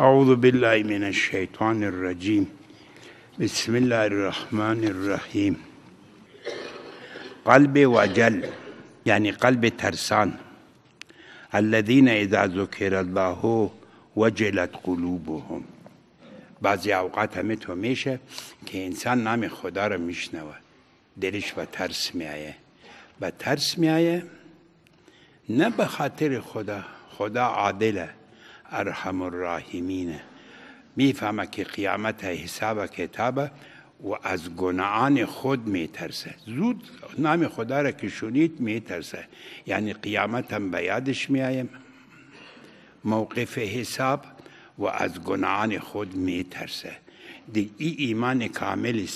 أعوذ بالله من الشيطان الرجيم. بسم الله الرحمن الرحیم قلب وجل یعنی قلب ترسان. الذين إذا ذکر الله وجلت قلوبهم. بعضی اوقات همه تو میشه که انسان نام خدا رو میشنوه. دلش و ترس میایه. و ترس میایه نه به خاطر خدا. خدا عادله. ارحم الراحمینه می‌فهمه که قیامت حساب کتابه و از گناهان خود میترسه. زود نام خدا را که شنید میترسه. یعنی قیامت هم به یادش میآیم موقف حساب و از گناهان خود میترسه. دی ای ایمان کامل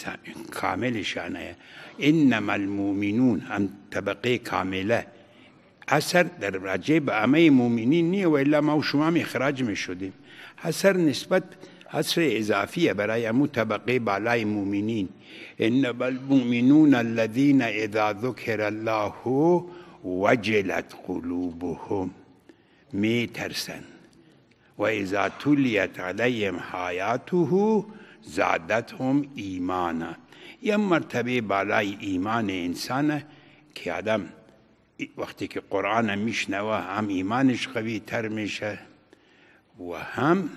کامل شانه. انما المؤمنون هم طبقه کامله. اثر در رجع به همه مؤمنین نیه و الا ما و شما اخراج می شدیم اثر نسبت اثر اضافیه برای امو طبقه بالای مؤمنین انما المؤمنون الذين اذا ذکر الله وجلت قلوبهم. می ترسن و اذا تلیت علیهم حیاته زادتهم ایمانا. یه مرتبه بالای ایمان انسانه که آدم وقتی که قرآن میشنوه هم ایمانش قوی تر میشه و هم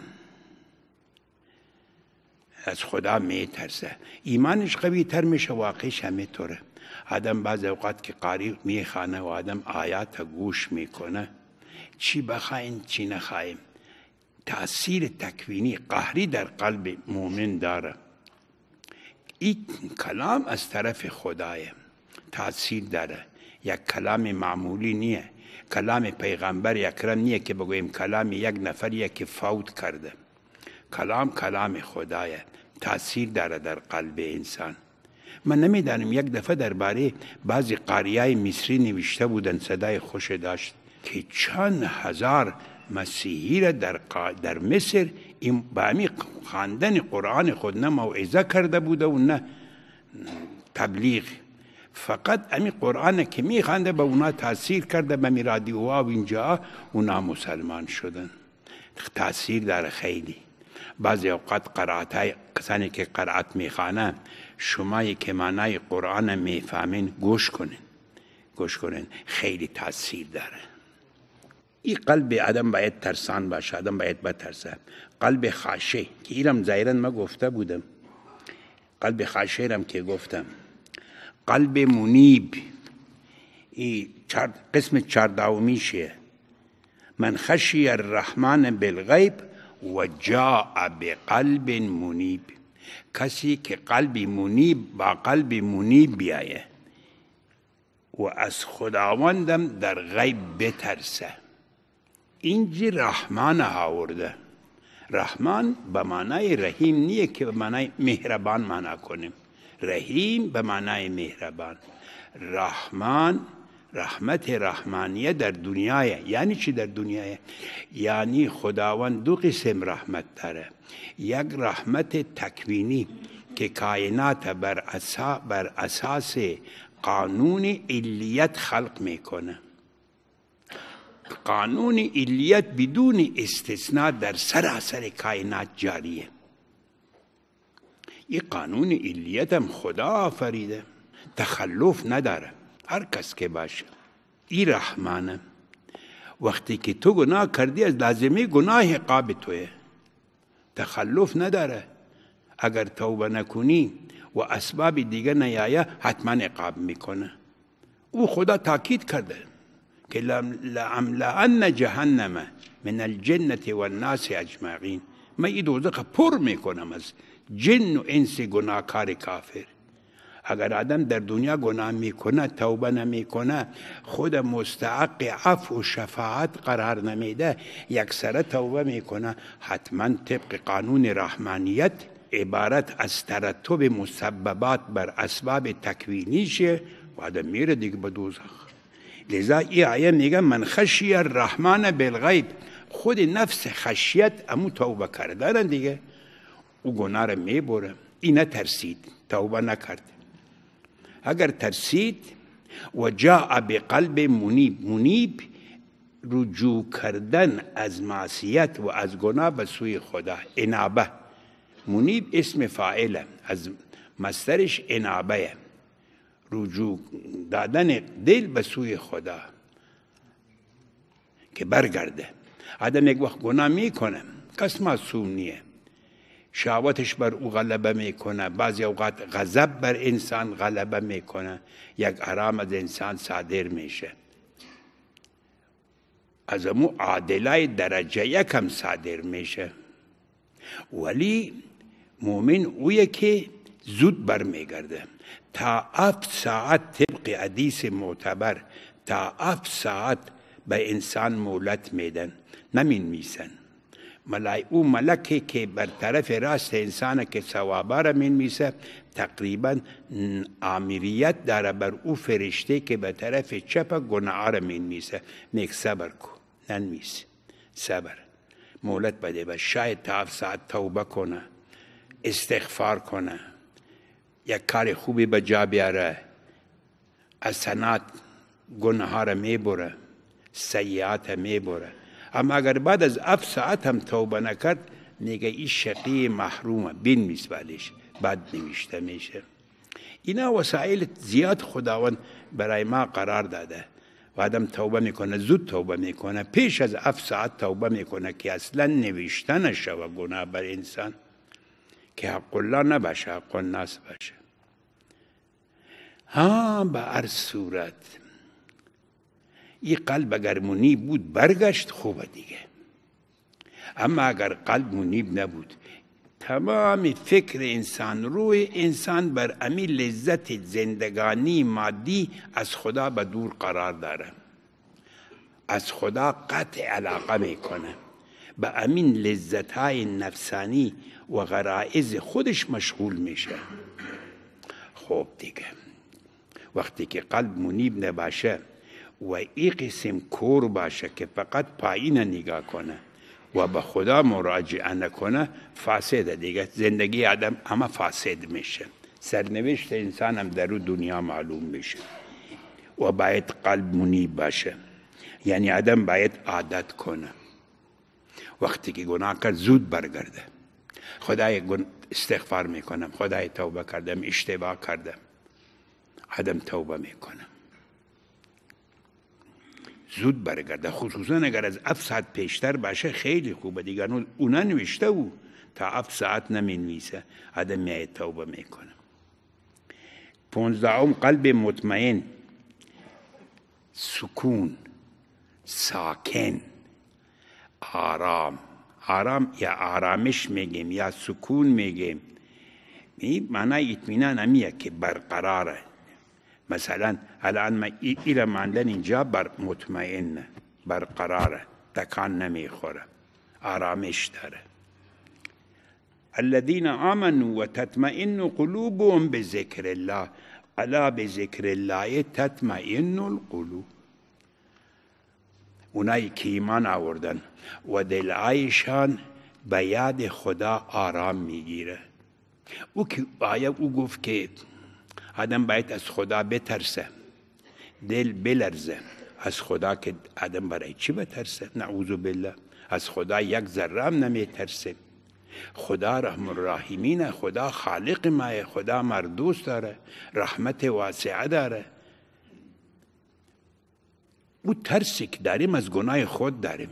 از خدا میترسه. ایمانش قوی تر میشه واقعش همه طوره. آدم بعض اوقات که قاری میخانه و آدم آیات گوش می‌کنه چی بخواین چی نخواهیم تاثیر تکوینی قهری در قلب مؤمن داره. این کلام از طرف خدایه. تاثیر داره. یک کلام معمولی نیه. کلام پیغمبر اکرم نیه که بگویم کلام یک نفریه که فوت کرده. کلام کلام خدایه. تاثیر داره در قلب انسان. من نمی‌دانم یک دفعه درباره بعضی قاریای مصری نوشته بودن صدای خوش داشت که چند هزار مسیحی را در, در مصر این به خواندن قرآن خود نه موعظه کرده بوده و نه تبلیغ فقط امی قرآن که میخنده به اونا تاثیر کرده به می رادیوها و اینجا اونا مسلمان شدن. تاثیر داره خیلی. بعضی اوقات قرائت های کسانی که قرائت می‌خوانه شمایی که معنای قرآن می‌فهمین گوش کنین. گوش کنین. خیلی تاثیر داره. این قلب آدم باید ترسان باشه آدم باید بترسه. قلب خاشه که ایرم ظاهرا ما گفته بودم. قلب خاشه رم که گفتم. قلب منیب. ای قسم چهاردهمیشه من خشی الرحمن بالغیب و جاء بقلب منیب. کسی که قلب منیب با قلب منیب بیایه و از خداوندم در غیب بترسه. اینجی رحمان آورده. رحمان به معنای رحیم نیه که به معنای مهربان معنا کنیم. رحیم به معنای مهربان. رحمان رحمت رحمانیه در دنیای یعنی چی در دنیای؟ یعنی خداوند دو قسم رحمت داره. یک رحمت تکوینی که کائنات بر, اسا بر اساس قانون علیت خلق می‌کنه. قانون علیت بدون استثناء در سراسر کائنات جاریه. این قانون علیت هم خدا آفریده. تخلف نداره. هر کس که باشه. این رحمانه. وقتی که تو گناه کردی از لازمه گناه عقاب توه تخلف نداره. اگر توبه نکنی و اسباب دیگه نیایه حتما عقاب می‌کنه. او خدا تاکید کرده که لعملان جهنم من الجنة والناس اجمعین. من این دوزخ پر می‌کنم از جن و انس گناهکار کافر. اگر آدم در دنیا گناه می‌کنه توبه نمی‌کنه خود مستحق عفو و شفاعت قرار نمیده یک سره توبه می‌کنه. حتما طبق قانون رحمانیت عبارت از ترتب مسببات بر اسباب تکوینیشه و آدم میره دیگه به دوزخ. لذا این آیه میگه من خشی الرحمن بالغیب. خود نفس خشیت امو توبه کردن دیگه. او گناه را می‌بره این ترسید توبه نکرد. اگر ترسید و جاء بقلب منیب. منیب رجوع کردن از معصیت و از گناه به سوی خدا. انابه. منیب اسم فاعله از مسترش انابه رجوع دادن دل به سوی خدا. که برگرده. آدم یک وقت گناه می‌کنه کس معصوم نیه شهوتش بر او غلبه می‌کنه. بعضی اوقات غضب بر انسان غلبه می‌کنه. یک حرام از انسان صادر میشه. از امو عادلای درجه یکم صادر میشه. ولی مؤمن اویه که زود برمیگرده تا اف ساعت طبق حدیث معتبر تا اف ساعت به انسان مولت میدن. نمین میسن. ملای او ملکی که بر طرف راست انسان که ثوابا را من میسه تقریبا آمریت داره بر او فرشته که به طرف چپ گناه من میسه نیک صبر کو. ننمیسه صبر. مولت بده و شاید تا ساعت توبه کنه. استغفار کنه. یک کار خوبی به جا بیاره. از سنات گناه را می‌بره. سیعات می‌بره. اما اگر بعد از اف ساعت هم توبه نکرد نگه این شقی محرومه بین میسبالش بعد نوشته میشه. اینا وسایل زیاد خداوند برای ما قرار داده. و آدم توبه می‌کنه زود توبه می‌کنه پیش از اف ساعت توبه می‌کنه که اصلا نوشته نشوه گناه بر انسان. که حق الله نباشه حق الناس باشه. ها به هر صورت. این قلب اگر منیب بود برگشت خوبه دیگه. اما اگر قلب منیب نبود تمام فکر انسان روی انسان بر امی لذت زندگانی مادی از خدا به دور قرار داره. از خدا قطع علاقه می‌کنه. به امین لذت های نفسانی و غرائز خودش مشغول میشه. خوب دیگه. وقتی که قلب منیب نباشه و این قسم کور باشه که فقط پایین نگاه کنه. و به خدا مراجعه نکنه فاسد دیگه زندگی آدم همه فاسد میشه. سرنوشت انسان هم در دنیا معلوم میشه. و باید قلب منیب باشه. یعنی آدم باید عادت کنه. وقتی که گناه کرد زود برگرده. خدای استغفار می‌کنم. خدای توبه کردم اشتباه کردم. آدم توبه می‌کنم زود برگرده خصوصا اگر از اف ساعت پیشتر باشه خیلی خوبه دیگر اونا نوشته او تا اف ساعت نمی‌نویسه. آدم میاید توبه می‌کنه. پونزدهم قلب مطمئن. سکون. ساکن. آرام. آرام یا آرامش میگیم یا سکون میگیم. معنی اطمینان همیه که برقراره. مثلا الان ما ایل ماندن اینجا بر مطمئن برقراره تکان نمی‌خوره آرامش داره الذين آمنوا وتطمئن قلوبهم بذكر الله الا بذكر الله تطمئن القلوب اونایی که ایمان آوردن و دلایشان به یاد خدا آرام می‌گیره او که آیا او گفت که آدم باید از خدا بترسه. دل بلرزه. از خدا که آدم برای چی بترسه؟ نعوذ بالله. از خدا یک ذره هم نمیترسه. خدا رحم الراحمین خدا خالق ما خدا مردوس داره. رحمت واسعه داره. او ترسی که داریم از گناه خود داریم.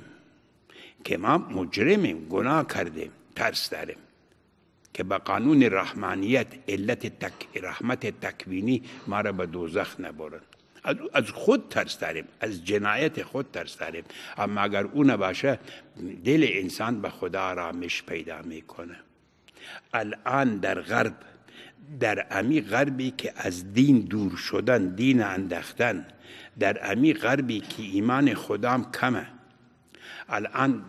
که ما مجرمیم گناه کردیم ترس داریم. که به قانون رحمانیت علت تک رحمت تکوینی ما را به دوزخ نبرن. از خود ترس داریم از جنایت خود ترس داریم اما اگر او نباشه دل انسان به خدا آرامش پیدا می‌کنه. الان در غرب در امی غربی که از دین دور شدن دین اندختن در امی غربی که ایمان خدام کمه. الان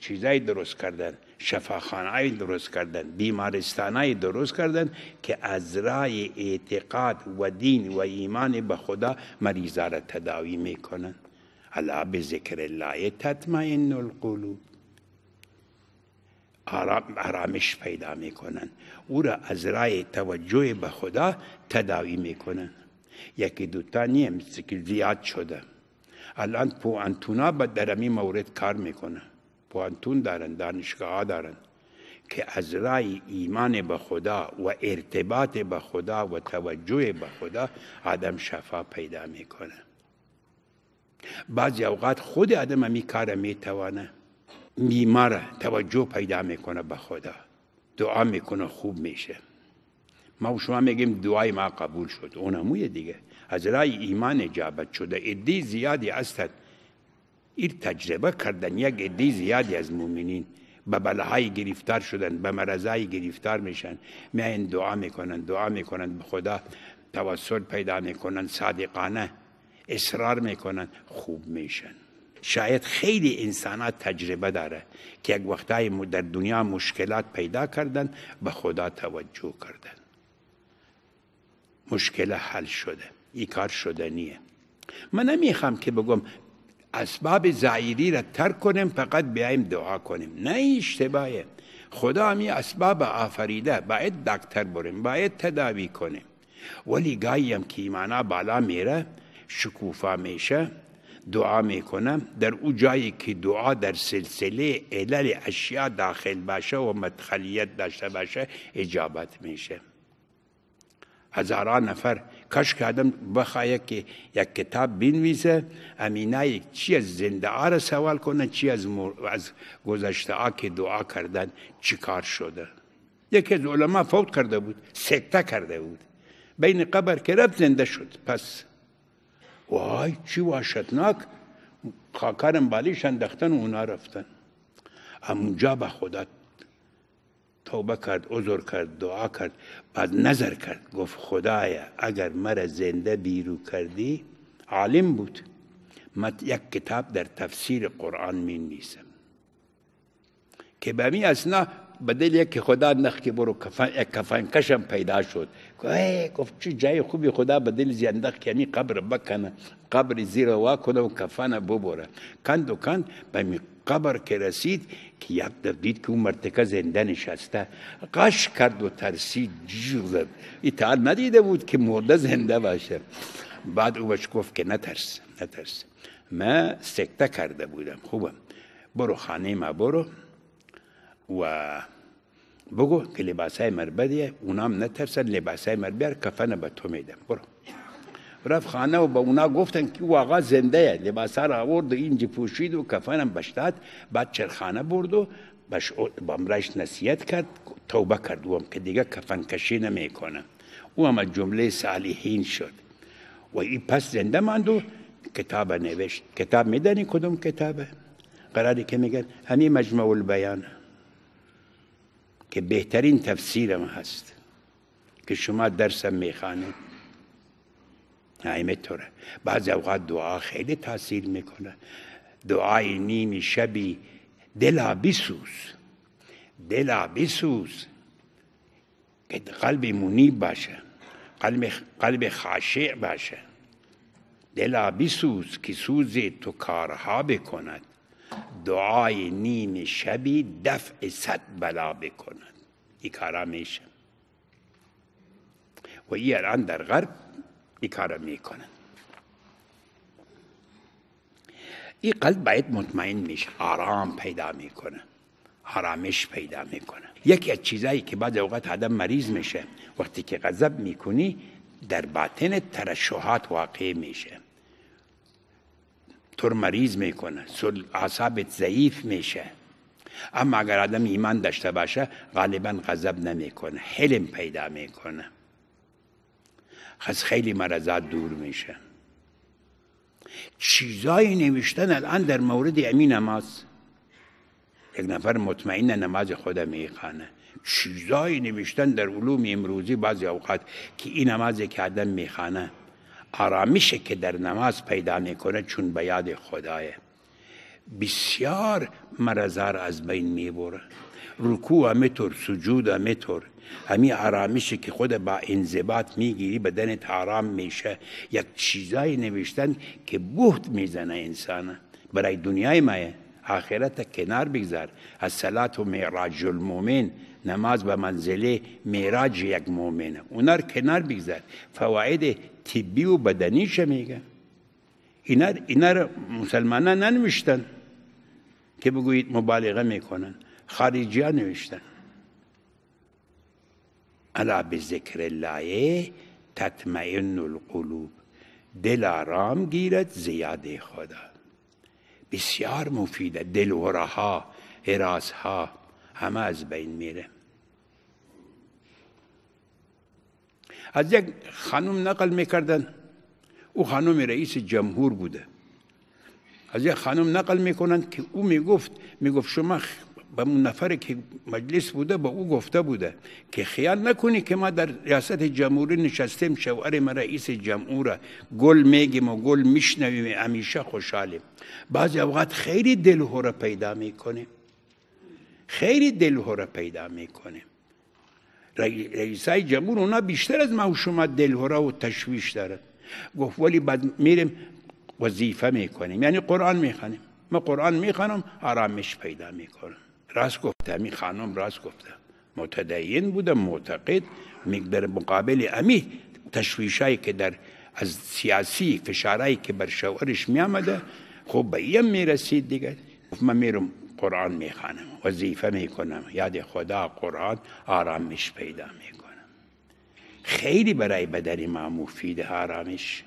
چیزایی درست کردن شفاخانه درست کردن بیمارستان درست کردن که از رای اعتقاد و دین و ایمان به خدا مریضا را تداوی می‌کنن. الا به ذکر الله تطمئن القلوب. آرامش پیدا می‌کنن. او را از رای توجه به خدا تداوی می‌کنن. یکی دوتا نیم که زیاد شده. الان پوانتونا با در این مورد کار می‌کنه. پوانتون دارن دانشگاه دارن که از رای ایمان به خدا و ارتباط به خدا و توجه به خدا آدم شفا پیدا می‌کنه. بعضی اوقات خود آدم همی کار می‌توانه. بیمار توجه پیدا می‌کنه به خدا. دعا می‌کنه خوب میشه. ما شما میگیم دعای ما قبول شد. اونموی دیگه. از رای ایمان اجابت شده. ادی زیادی هستند این تجربه کردن یک ادی زیادی از مؤمنین به بلاهای گرفتار شدن به مرضای گرفتار میشن. میاین دعا می‌کنن دعا می‌کنن به خدا توسل پیدا می‌کنن صادقانه اصرار می‌کنن خوب میشن. شاید خیلی انسانات تجربه داره که یک وقتای در دنیا مشکلات پیدا کردن به خدا توجه کردن. مشکل حل شده. این کار شدنیه. من نمی‌خوام که بگم اسباب زعیری را ترک کنیم فقط بیایم دعا کنیم. نه اشتباهه. خدا همی اسباب آفریده. باید دکتر بریم باید تداوی کنیم. ولی گاهی هم که ایمانا بالا میره شکوفا میشه دعا می‌کنم در او جایی که دعا در سلسله علل اشیاء داخل باشه و مدخلیت داشته باشه اجابت میشه. هزاران نفر کاش که آدم بخواهی که یک کتاب بنویسه امینه چی از زنده ها سوال کنه چی از, از گذشته ها که دعا کردن چی کار شده؟ یکی از علما فوت کرده بود سکته کرده بود. بین قبر که رفت زنده شد. پس وای چی واشتناک خاکارم بالیش اندختن و اونا رفتن. همونجا به خدا توبه کرد عذر کرد دعا کرد بعد نظر کرد. گفت خدایا اگر مرا زنده بیرو کردی عالم بود. من یک کتاب در تفسیر قرآن می نیسم که به می اسنا بدل یک خدا نخ که برو کفن یک کفن کشم پیدا شد. گفت چه جای خوبی خدا بدل زنده یعنی قبر بکنه قبر زیر وا کنه و کفن ببره. کند و کند به قبر که رسید که یک دفعه دید که اون مرتکه زنده نشسته. قش کرد و ترسید. جیغ زد. ایتال ندیده بود که مرده زنده باشه. بعد او بهش گفت که نترس نترس. من سکته کرده بودم. خوبم. برو خانه ما برو. و بگو که لباسای مربدیه. اونام نترسن. لباسای مربیه کفن به تو میدم. برو. رفت خانه و به اونا گفتن که او آقا زنده لباسا را آورد و اینجا پوشید و کفنم بشتاد. بعد چرخانه برد و بش بامرش نصیحت کرد توبه کرد. و که دیگه کفن کشی نمی‌کنه. او هم جمله صالحین شد. و این پس زنده ماند و کتاب نوشت. کتاب میدانی کدوم کتابه؟ قراری که میگن همین مجموع البیان که بهترین تفسیرم هست. که شما درسم می‌خوانید. طوره بعضی اوقات دعا خیلی تاثیر می‌کنه. دعای نیم شبی دلا بسوز دلا بسوز که قلب منیب باشه. قلب, قلب خاشع باشه. دلا بسوز که سوز تو کارها بکند. دعای نیم شبی دفع صد بلا بکند. این کارا میشه. و این الان در غرب این کار می‌کنن. این قلب باید مطمئن میشه آرام پیدا می‌کنه آرامش پیدا می‌کنه. یکی از چیزایی که بعد اوقات آدم مریض میشه وقتی که غضب می‌کنی در باطن ترشحات واقع میشه. تو مریض می‌کنه اعصابت ضعیف میشه. اما اگر آدم ایمان داشته باشه غالبا غضب نمی‌کنه حلم پیدا می‌کنه. از خیلی مرضات دور میشه. چیزایی نوشتن الان در مورد امین نماز یک نفر مطمئن نماز خود میخانه چیزایی نوشتن در علوم امروزی بعضی اوقات که این نمازی که آدم میخانه آرامشه که در نماز پیدا می‌کنه چون به یاد خدایه. بسیار مرزار از بین می‌بره. رکوع همه سجود همه طور. همین آرامشی که خود با انضباط می‌گیری بدنت آرام میشه. یک چیزایی نوشتن که بهت می‌زنه انسان برای دنیای مایه آخرت کنار بگذار. از صلات و معراج المومن نماز به منزله معراج یک مؤمنه اونا رو کنار بگذار. فواید طبی و بدنیش میگه. اینا, اینا رو مسلمانان ننوشتن. که بگویید مبالغه می‌کنن. خارجی نوشتن. الا به ذکر الله تطمئن القلوب. دل آرام گیرد زیاده خدا. بسیار مفیده دل ها حراس ها همه از بین میره. از یک خانم نقل می‌کردن. او خانم رئیس جمهور بوده. از یک خانم نقل می‌کنند که او می‌گفت می‌گفت شما به اون نفر که مجلس بوده با او گفته بوده که خیال نکنی که ما در ریاست جمهوری نشستیم شوهر ما رئیس جمهوره. گل میگیم و گل میشنویم همیشه خوشحالیم. بعضی اوقات خیلی دلهوره پیدا می‌کنیم. خیلی دلهوره پیدا می‌کنیم. رئیسای جمهور اونا بیشتر از ما و شما دلهوره و تشویش داره گفت ولی بعد میریم وظیفه می‌کنیم. یعنی قرآن می‌خوانیم. ما قرآن می‌خوانم آرامش پیدا می‌کنم. راست گفته می خانم راست گفته. متدین بوده معتقد. در مقابل امی تشویشایی که در از سیاسی فشارهایی که بر شوهرش می آمده خب به این می رسید دیگه من میرم قرآن می‌خوانم وظیفه می‌کنم. یاد خدا قرآن آرامش پیدا می‌کنم. خیلی برای بدن ما مفید آرامش.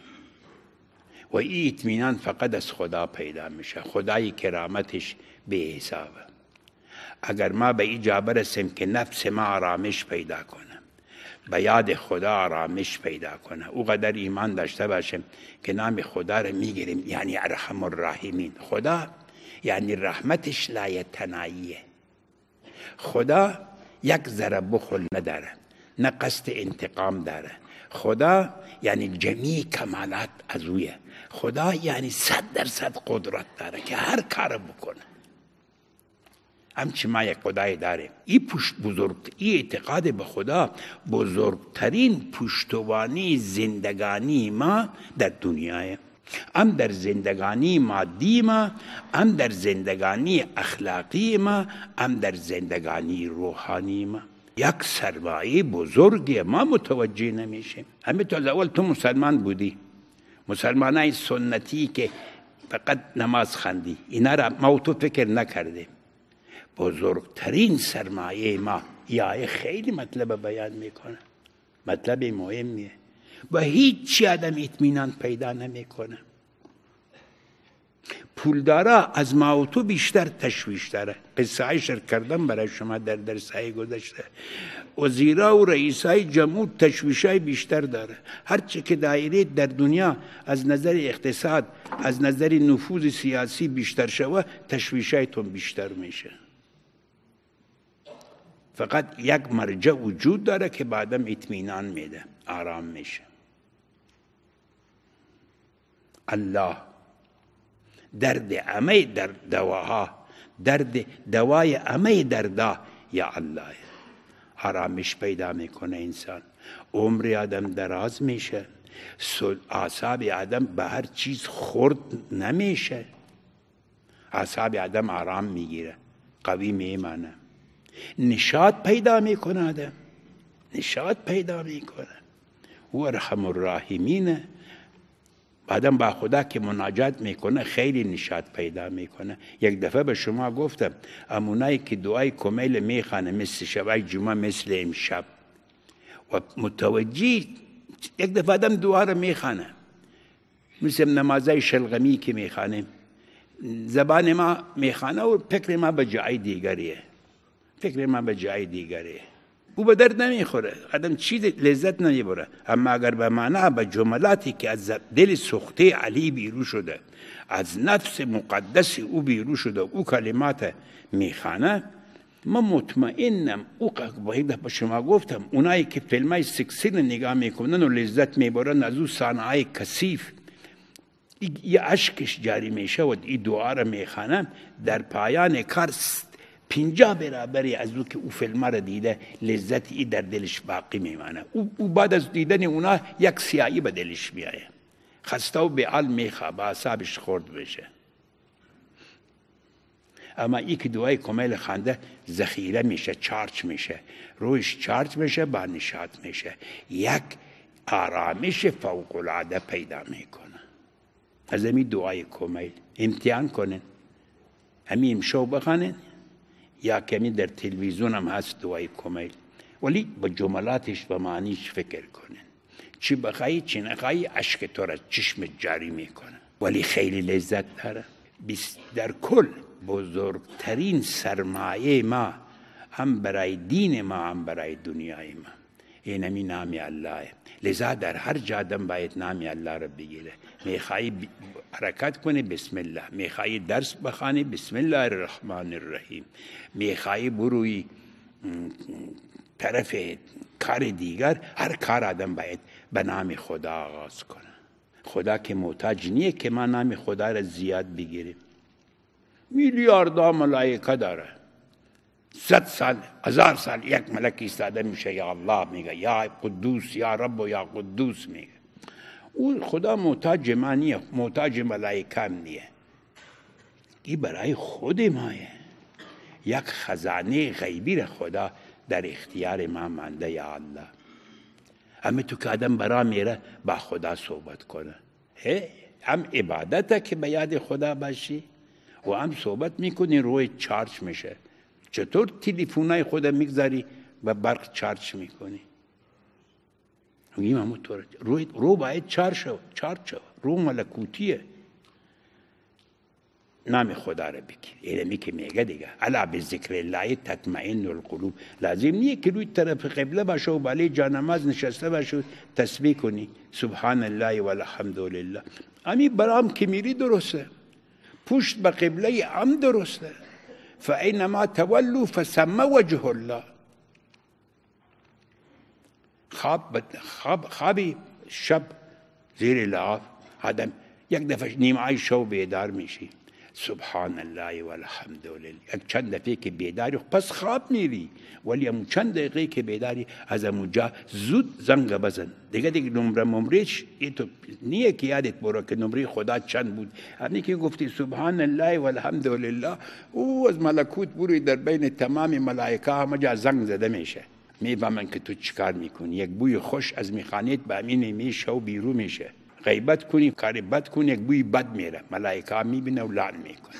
و این اطمینان فقط از خدا پیدا میشه. خدای کرامتش به حسابه. اگر ما به اینجا برسیم که نفس ما آرامش پیدا کنه به یاد خدا آرامش پیدا کنه او قدر ایمان داشته باشیم که نام خدا رو می‌گیریم یعنی ارحم الراحمین. خدا یعنی رحمتش لایتناییه خدا یک ذره بخل نداره نه قصد انتقام داره. خدا یعنی جمیع کمالات از اویه. خدا یعنی صد درصد قدرت داره که هر کار بکنه. همچی ما یک خدای داریم. این پشت بزرگ این اعتقاد به خدا بزرگترین پشتوانی زندگانی ما در دنیای هم در زندگانی مادی ما هم در زندگانی اخلاقی ما هم در زندگانی روحانی ما. یک سرمایه بزرگی ما متوجه نمیشیم. همه تو از اول تو مسلمان بودی. مسلمان های سنتی که فقط نماز خندی اینا را ما تو فکر نکردیم. بزرگترین سرمایه ما یا خیلی مطلب بیان می‌کنه. مطلب مهمیه. و هیچ آدم اطمینان پیدا نمی‌کنه. پولدارا از ما بیشتر تشویش داره. قصه های کردم برای شما در درس های گذشته. وزیرا و رئیسای جمهور تشویش های بیشتر داره. هرچه که دایره در دنیا از نظر اقتصاد از نظر نفوذ سیاسی بیشتر شوه تشویش تون بیشتر میشه. فقط یک مرجع وجود داره که بعدم اطمینان میده. آرام میشه. الله درد امه در دواها. درد دوای امه دردا یا الله. آرامش پیدا می‌کنه انسان. عمر آدم دراز میشه. اعصاب آدم به هر چیز خورد نمیشه. اعصاب آدم آرام می‌گیره. قوی میمانه. نشاد پیدا می‌کنه آدم. نشاد پیدا می‌کنه. او ارحم الراحمینه بعدم با خدا که مناجات میکنه خیلی نشاد پیدا میکنه. یک دفعه به شما گفتم امونایی که دعای کمیل میخانه مثل شبای جمعه مثل امشب. و متوجه یک دفعه آدم دعا رو میخانه مثل نمازای شلغمی که میخانه زبان ما میخانه و فکر ما به جای دیگریه. فکر من به جای دیگره او به درد نمی‌خوره. آدم چیز لذت نمی‌بره. اما اگر به معنا به جملاتی که از دل سخته علی بیرو شده از نفس مقدس او بیرو شده او کلمات میخانه ما مطمئنم او باید به شما گفتم اونایی که فیلم های سکسین نگاه می‌کنن و لذت می‌برن از او صحنه کثیف. یه عشقش جاری میشه و این دعا می‌خوانم در پایان کار پینجا برابری از او که او فیلم را دیده لذت ای در دلش باقی میمانه. او, بعد از دیدن اونا یک سیایی به دلش میایه خسته و به میخواب اعصابش خورد بشه. اما ای که دعای کمیل خنده ذخیره میشه چارچ میشه. رویش چارچ میشه با نشاط میشه. یک آرامش فوق العاده پیدا می‌کنه. از همین دعای کمیل. امتحان کنن همین امشو بخوانن یا کمی در تلویزیون هم هست دعای کمیل. ولی با جملاتش و معنیش فکر کنن چی بخوایی چی نخوایی عشق تو را چشم جاری می‌کنه ولی خیلی لذت داره. در کل بزرگترین سرمایه ما هم برای دین ما هم برای دنیای ما. این همی نام الله لذا در هر جادم باید نام الله را بگیره میخوایی حرکت کنی بسم الله میخوایی درس بخوانی بسم الله الرحمن الرحیم میخوایی بروی طرف کار دیگر هر کار آدم باید به نام خدا آغاز کنه خدا که محتاج نیه که ما نام خدا را زیاد بگیریم میلیاردها ملائکه داره صد سال هزار سال یک ملک ایستاده میشه یا الله میگه یا قدوس یا رب و یا قدوس میگه. او خدا محتاج ما نیه محتاج ملائکه نیه. این برای خود مایه. یک خزانه غیبی را خدا در اختیار ما مانده یا الله. همه تو که آدم برا میره با خدا صحبت کنه. هم عبادت که به یاد خدا باشی و هم صحبت می‌کنی روی چارچ میشه. چطور تلیفونای خود می‌گذاری و برق چارچ می‌کنی؟ میگیم همونطور رو, رو باید چارچ شو چارچ شو. رو ملکوتیه نام خدا را بگیر علمی که میگه دیگه. الا به ذکر الله تطمئن القلوب. لازم نیه که روی طرف قبله باشه و بالای جانماز نشسته باشه و تسبیح کنی. سبحان الله والحمد لله امی برام که میری درسته. پشت به قبله هم درسته. فاینما تولوا فسم وجه الله. خواب خواب خوابی شب زیر لعاب آدم یک دفعه نیمه شو بیدار میشی. سبحان والحمد لله یک چند دفعه که بیداری پس خواب میری ولی امون چند دقیقه که بیداری از جا زود زنگ بزن دیگه دیگه نمره ممریش تو نیه که یادت برو که نمره خدا چند بود همین که گفتی سبحان الله والحمد لله او از ملکوت بروی در بین تمام ملائکه همه جا زنگ زده میشه میفهمن که تو چیکار میکنی یک بوی خوش از میخانیت به امین میشه و بیرو میشه غیبت کنی کار بد کنی بوی بد میره. ملائکه ها می‌بینه و لعن می‌کنه.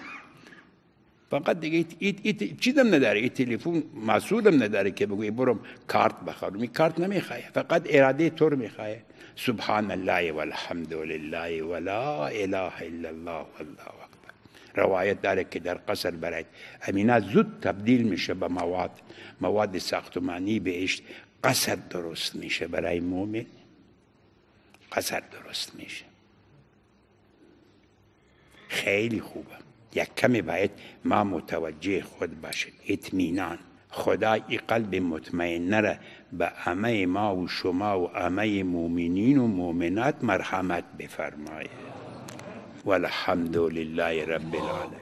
فقط دیگه ایت ایت چیزم نداره. این تلفن مسئولم نداره که بگوی برم کارت بخرم می کارت نمی‌خواه فقط اراده تو رو می‌خواه سبحان الله والحمد لله ولا اله الا الله والله اکبر. روایت داره که در قصر برای امینه زود تبدیل میشه به مواد. مواد ساختمانی بهش قصر درست میشه برای مومن. قصر درست میشه. خیلی خوبه. یک کمی باید ما متوجه خود باشیم. اطمینان. خدا ای قلب مطمئن نره به همه ما و شما و همه مؤمنین و مؤمنات مرحمت بفرمایه والحمد لله رب العالمین.